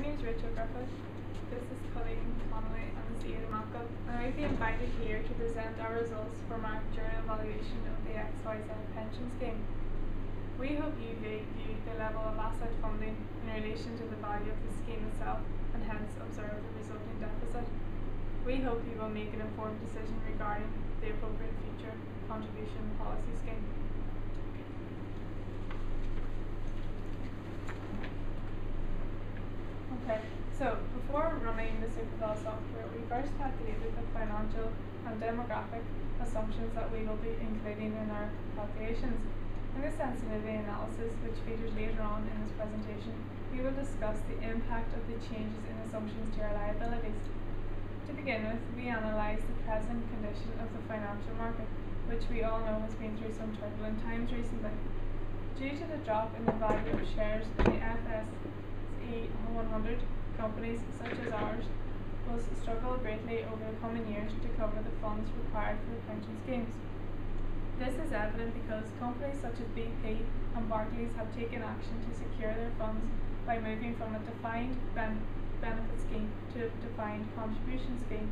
name is Rachel Griffith. This is Colleen Connolly and this is Aidan Malcolm. And I've been invited here to present our results from our journal evaluation of the XYZ pension scheme. We hope you view the level of asset funding in relation to the value of the scheme itself and hence observe the resulting deficit. We hope you will make an informed decision regarding the appropriate future contribution policy scheme. Okay, so before running the Superval software, we first calculated the financial and demographic assumptions that we will be including in our calculations. In the sensitivity analysis, which features later on in this presentation, we will discuss the impact of the changes in assumptions to our liabilities. To begin with, we analyse the present condition of the financial market, which we all know has been through some turbulent times recently. Due to the drop in the value of shares in the FTSE 100, companies such as ours will struggle greatly over the coming years to cover the funds required for the pension schemes. This is evident because companies such as BP and Barclays have taken action to secure their funds by moving from a defined ben benefit scheme to a defined contribution scheme.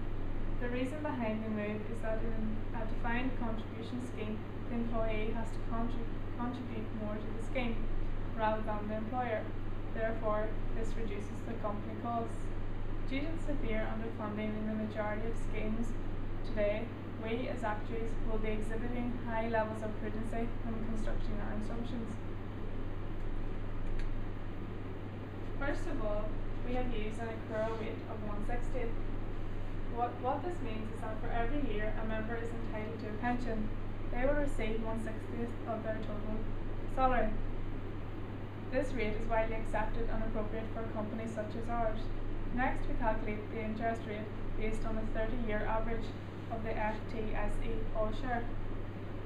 The reason behind the move is that in a defined contribution scheme, the employee has to contrib contribute more to the scheme rather than the employer. Therefore, this reduces the company costs. Due to severe underfunding in the majority of schemes today, we as actuaries will be exhibiting high levels of prudency when constructing our assumptions. First of all, we have used an accrual rate of 160th. What, what this means is that for every year a member is entitled to a pension, they will receive 160th of their total salary. This rate is widely accepted and appropriate for companies such as ours. Next, we calculate the interest rate based on the 30-year average of the FTSE All Share.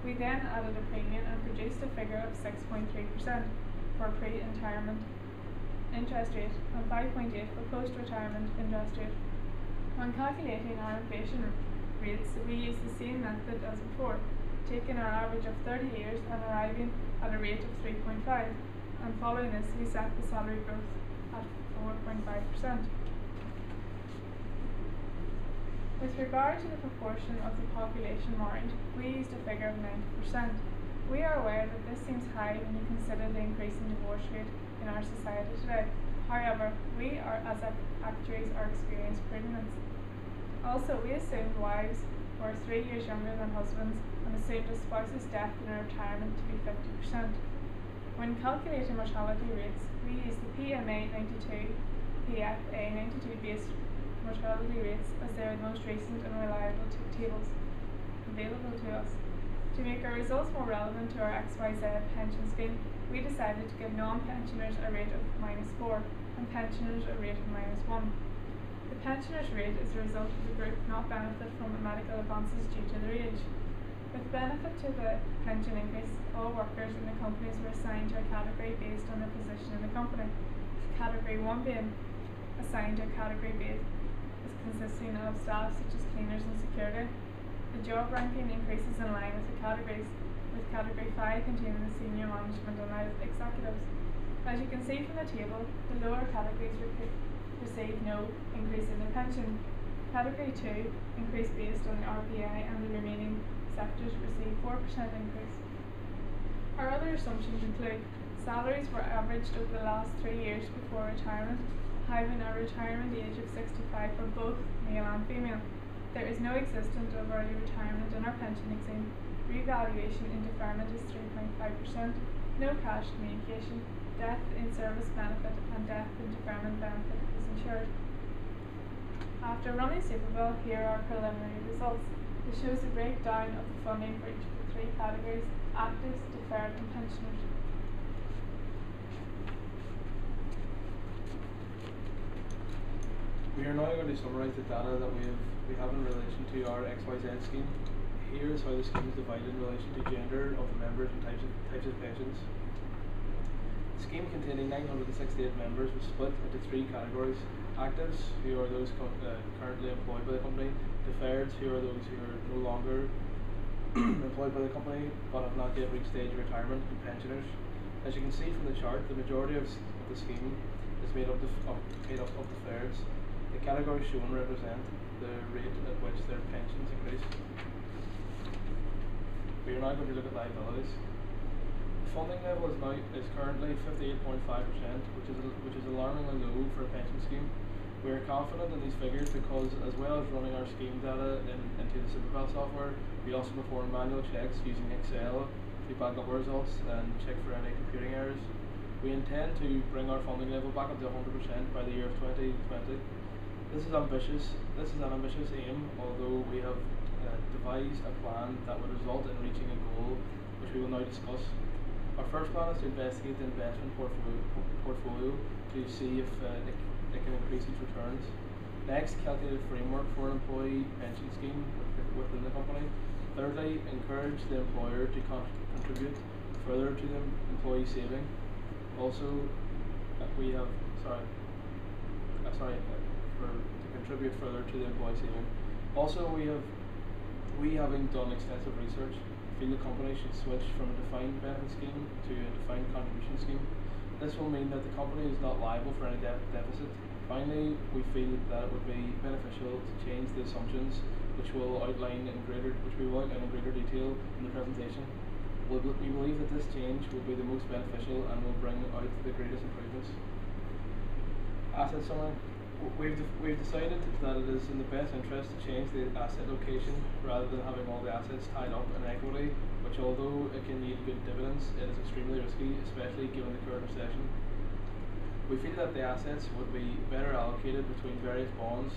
We then added a premium and produced a figure of 6.3% for pre-retirement interest rate and 5.8 for post-retirement interest rate. When calculating our inflation rates, we use the same method as before, taking our average of 30 years and arriving at a rate of 3.5, and following this we set the salary growth at 4.5%. With regard to the proportion of the population mourned, we used a figure of 90%. We are aware that this seems high when you consider the increasing divorce rate in our society today. However, we are, as actuaries are experienced prudence. Also, we assumed wives were three years younger than husbands and assumed a spouse's death in retirement to be 50%. When calculating mortality rates, we use the PMA 92, PFA 92 based mortality rates as they are the most recent and reliable tables available to us. To make our results more relevant to our XYZ pension scheme, we decided to give non-pensioners a rate of minus 4 and pensioners a rate of minus 1. The pensioners' rate is a result of the group not benefit from the medical advances due to their age. With benefit to the pension increase, all workers in the companies were assigned to a category based on their position in the company, category 1 being assigned to a category based consisting of staff such as cleaners and security. The job ranking increases in line with the categories, with category 5 containing the senior management and executives. As you can see from the table, the lower categories receive no increase in their pension. Category 2 increase based on the RPI and the remaining sectors receive 4% increase. Our other assumptions include salaries were averaged over the last three years before retirement having a retirement age of 65 for both male and female. There is no existence of early retirement in our pension scheme. Revaluation in deferment is 3.5%, no cash commutation, death in service benefit and death in deferment benefit is insured. After running Superval, here are preliminary results. It shows a breakdown of the funding for each of the three categories, actives, deferred and pensioners. We are now going to summarise the data that we have, we have in relation to our XYZ scheme. Here is how the scheme is divided in relation to gender of the members and types of, types of pensions. The scheme containing 968 members was split into three categories. Actives, who are those uh, currently employed by the company. Deferreds, who are those who are no longer employed by the company but have not yet reached the age of retirement. And pensioners. As you can see from the chart, the majority of the the scheme is made up, of, made up of deferreds. The categories shown represent the rate at which their pensions increase. We are now going to look at liabilities. Funding level is now is currently 58.5%, which is which is alarmingly low for a pension scheme. We are confident in these figures because, as well as running our scheme data in, into the Superval software, we also perform manual checks using Excel to back up our results and check for any computing errors. We intend to bring our funding level back up to 100% by the year of 2020. This is ambitious. This is an ambitious aim, although we have uh, devised a plan that would result in reaching a goal, which we will now discuss. Our first plan is to investigate the investment portfolio, portfolio to see if uh, can increase its returns. Next, calculate a framework for an employee pension scheme within the company. Thirdly, encourage the employer to con contribute further to the employee saving. Also, uh, we have sorry, uh, sorry uh, for to contribute further to the employee saving. Also, we have we having done extensive research, feel the company should switch from a defined benefit scheme to a defined contribution scheme. This will mean that the company is not liable for any de deficit. Finally, we feel that it would be beneficial to change the assumptions, which will outline in greater, which we will outline in greater detail in the presentation. We believe that this change will be the most beneficial and will bring out the greatest improvements. Asset summary we've we've decided that it is in the best interest to change the asset location rather than having all the assets tied up in equity, which although it can yield good dividends, it is extremely risky, especially given the current recession. We feel that the assets would be better allocated between various bonds.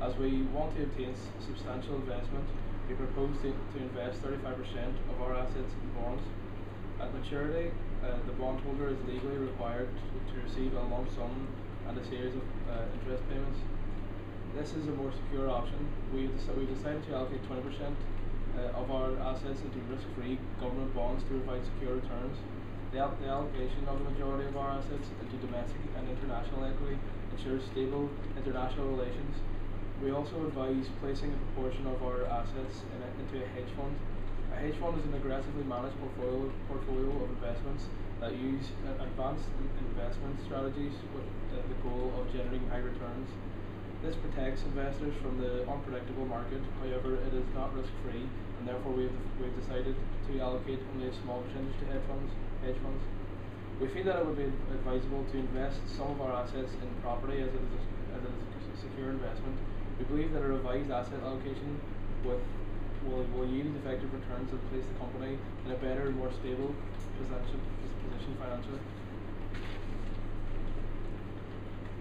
As we want to obtain substantial investment, we propose to, to invest 35% of our assets in bonds. At maturity, uh, the bondholder is legally required to receive a lump sum and a series of uh, interest payments. This is a more secure option. We we decided to allocate 20% uh, of our assets into risk-free government bonds to provide secure returns. The, the allocation of the majority of our assets into domestic and international equity ensures stable international relations. We also advise placing a proportion of our assets in a, into a hedge fund. A hedge fund is an aggressively managed portfolio, portfolio of investments that use uh, advanced investment strategies with uh, the goal of generating high returns. This protects investors from the unpredictable market, however it is not risk-free and therefore we have, we have decided to allocate only a small percentage to hedge funds. Hedge funds. We feel that it would be advisable to invest some of our assets in property as it is a, as it is a secure investment. We believe that a revised asset allocation with will, will yield effective returns and place the company in a better, and more stable position position financially.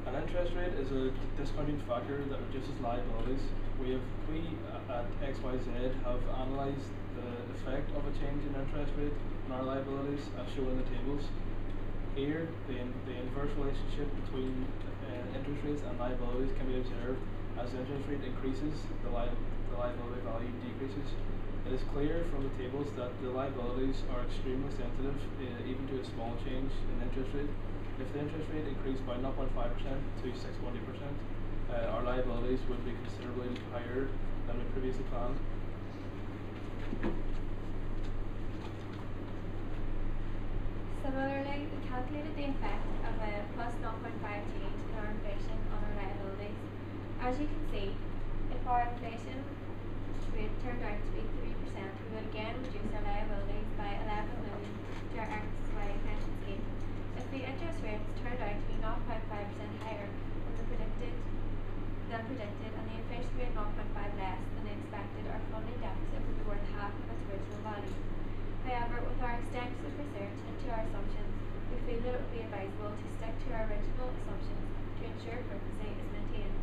An interest rate is a discounting factor that reduces liabilities. We have we at XYZ have analysed the effect of a change in interest rate on our liabilities as shown in the tables. Here, the, the inverse relationship between uh, interest rates and liabilities can be observed. As the interest rate increases, the, li the liability value decreases. It is clear from the tables that the liabilities are extremely sensitive, uh, even to a small change in interest rate. If the interest rate increased by 0.5% to 6.8%, uh, our liabilities would be considerably higher than we previously planned. Similarly, we calculated the effect of a plus 0.5 change in our inflation on our liabilities. As you can see, if our inflation rate turned out to be 3%, we would again reduce our liabilities by 11 million to our XY pension scheme. If the interest rates turned out to be 0.5% higher than the predicted than predicted and the inflation rate 0.5 less than expected, our funding deficit would be worth half of its original value. However, with our extensive research into our assumptions, we feel that it would be advisable to stick to our original assumptions to ensure prudency is maintained.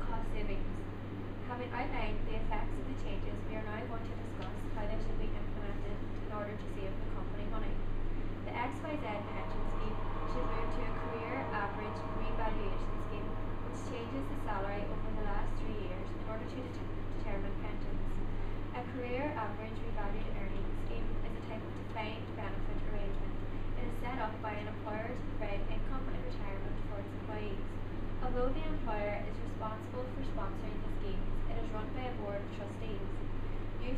Cost savings. Having outlined the effects of the changes, we are now going to discuss how they should be implemented in order to save the company money. The XYZ pension scheme should move to a career average revaluation scheme, which changes the salary over the last three years in order to det determine pensions. A career average revalued earnings scheme is a type of defined benefit arrangement. It is set up by an employer to provide income and retirement for its employees. Although the employer is responsible for sponsoring the scheme, is run by a board of trustees. You,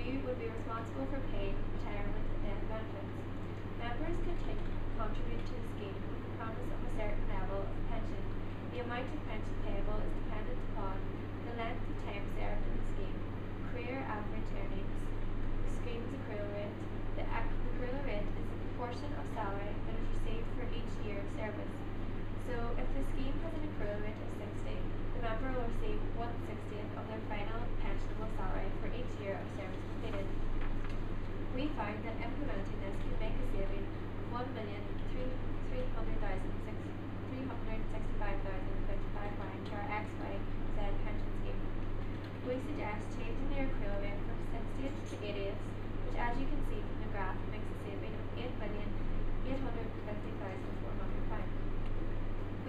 you would be responsible for paying retirement and death benefits. Members can take contribute to the scheme with the promise of a certain level of pension. The amount of pension payable is dependent upon the length of time served in the scheme, career average earnings, the scheme's accrual rate. The accrual rate is the proportion of salary that is received for each year of service. So if the scheme has an accrual rate of 60, the member will receive 1 60th of their final pensionable salary for each year of service completed. We found that implementing this could make a saving of one million three three hundred thousand six three hundred sixty five thousand fifty five pounds to our XYZ pension scheme. We suggest changing the accrual rate from sixtieth to eightieth, which as you can see from the graph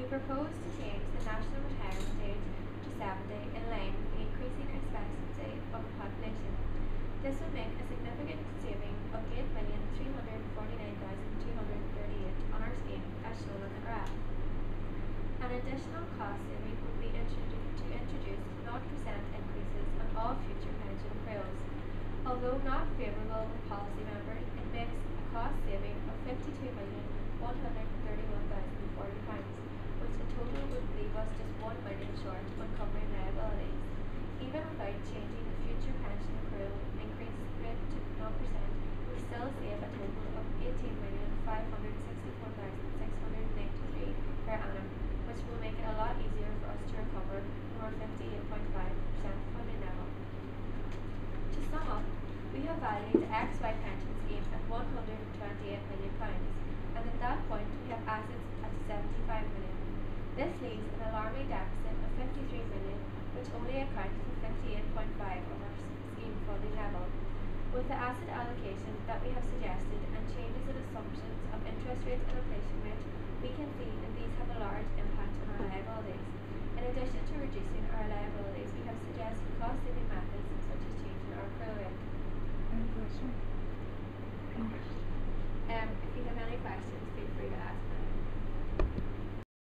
We propose to change the normal retirement age to 70 in line with the increasing expectancy of the population. This would make a significant saving of 8,349,238 on our scheme as shown on the graph. An additional cost saving would be introduced to introduce 9% increases on all future pension accruals. Although not favourable with policy members, it makes a cost saving of £52,131,040 which in total would leave us just one million short when covering liabilities. Even without changing the future pension accrual increase rate to zero percent, we still save a total of eighteen million five hundred sixty-four thousand six hundred ninety-three per annum, which will make it a lot easier for us to recover five percent funding level. To sum up, we have valued the XY pension scheme at one hundred and twenty-eight million pounds, and at that point we have assets at seventy-five million. This leaves an alarming deficit of 53 million, which only accounts for 58.5 of our scheme funding level. With the asset allocation that we have suggested and changes in assumptions of interest rates and inflation rate, we can see that these have a large impact on our liabilities. In addition to reducing our liabilities, we have suggested cost-saving methods such as changing our accrual rate. Um, if you have any questions, feel free to ask.